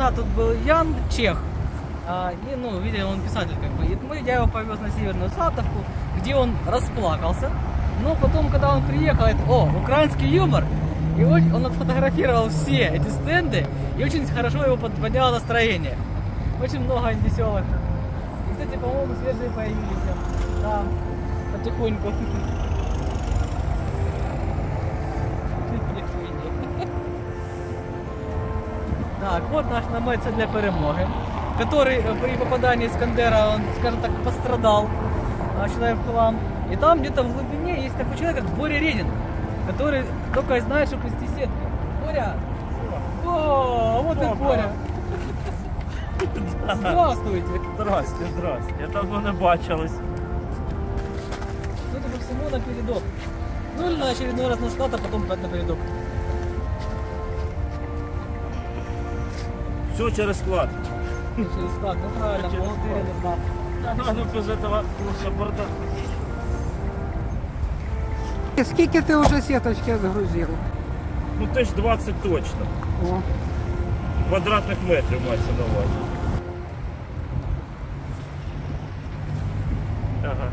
Да, тут был Ян Чех. А, и, ну, видели, он писатель как бы. И мы, я его повез на Северную Салтовку, где он расплакался. Но потом, когда он приехал, это, о, украинский юмор. И он, он отфотографировал все эти стенды и очень хорошо его под- подняло настроение. Очень много веселых. И, кстати, по-моему, свежие появились. Да, потихоньку. Так, вот наш намет для перемоги, который при попадании Искандера, он, скажем так, пострадал, считаю, в хлам. И там где-то в глубине есть такой человек, как Боря Редин, который только и знает, что плести сетки. Боря! О, вот и Боря! Здравствуйте! Здрасте, здрасте. Я давно не бачились. Судя по всему, на передок. Ну или на очередной раз на склад, а потом опять на передок. Все через склад. Через склад, ну правильно, бухгалтерия склад. нужна. Ну без этого лучше бардак. Скільки ти вже сіточки відгрузив? Ну теж 20 точно. О, Квадратних метрів мається на увазі. Ага.